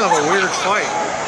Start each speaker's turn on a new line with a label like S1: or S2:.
S1: kind of a weird fight.